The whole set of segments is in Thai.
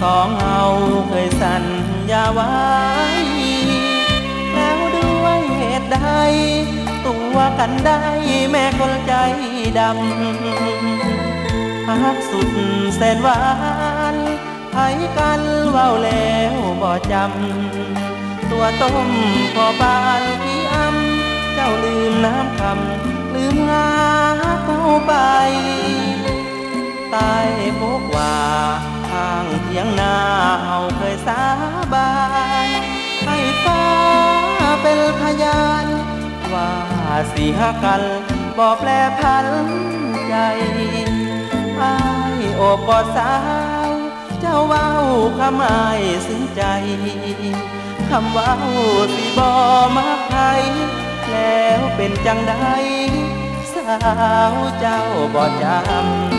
สองเฮาเคยสัญญาไว้ แล้วด้วยเหตุใด ตัวกันได้แม่คนใจดำหักสุดแสนหวานไผกันเว้าแล้วบ่จำ ตัวต้มพอบานพี่อำเจ้าลืมน้ำคำลืมงา พยาน ว่าสีหากันบ่แปลพันใจอายโอบกอดสาว เจ้าว้าคำอายซึ้งใจคำว้าสิบ่มักใครแล้วเป็นจังใดสาวเจ้าบ่จ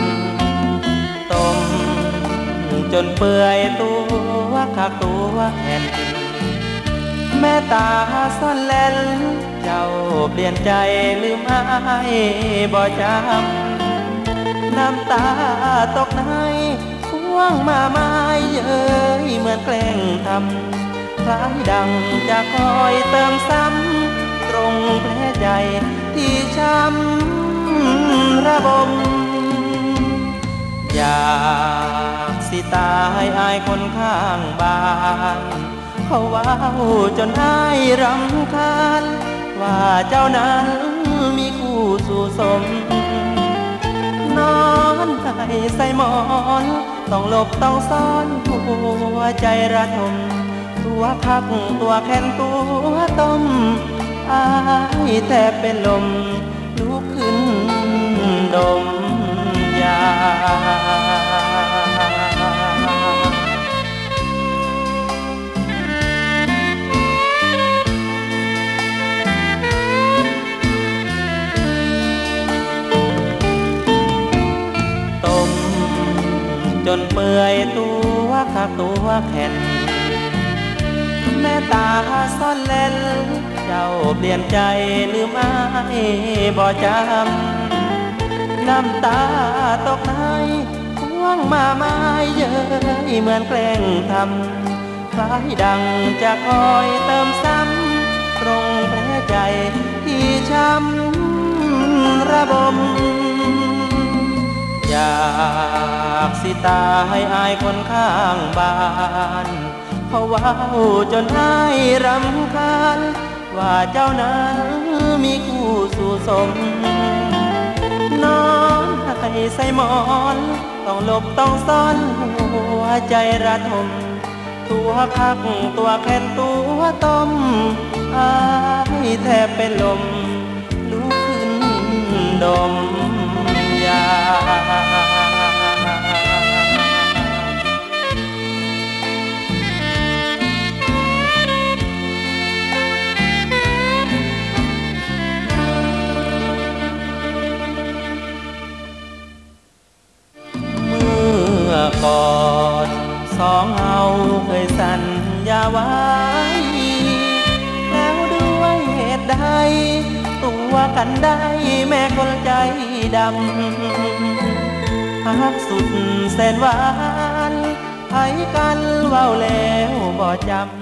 ำต้มจนเปื่อยตัวคักตัวแผ่นดิน แม่ตาซ่อนเล่นเจ้าเปลี่ยนใจลืมอายบ่จำน้ำตาตกในพ่วงมาไม้เย้ยเหมือนแกล้งทำคล้ายดังจะคอยเติมซ้ำ ตรงแผลใจที่ช้ำระบม อยากสิตายอายคนข้างบ้าน เขาว้าจนอายรำคาญ ว่าเจ้านั้นมีคู่สู่สม นอนให้ใส่หมอน ต้องหลบต้องซ่อนหัวใจระทม ตัวคักตัวแค้นตัวต้มอายแทบเป็นลม นเปื่อยตัวคักตัวแข็งแม่ตาซ่อนเล่น เจ้าเปลี่ยนใจลืมอายบ่จำน้ำตาตกในพ่วงมาไม้เย้ยเหมือนแกล้งทำคล้ายดังจะคอยเติมซ้ำตรงแผลใจที่ช้ำระบม อย่า ตายอายคนข้างบ้านเขาว้าจนอายรำคาญว่าเจ้านั้นมีคู่สู่สม นอนให้ใส่หมอน ต้องหลบต้องซ่อนหัวใจระทม ตัวคักตัวแค้นตัวต้มอายแทบเป็นลมลุกขึ้นดม ตัวกันได้แม่คนใจดำหักสุดแสนหวานไผกันเว้าแล้วบ่จำ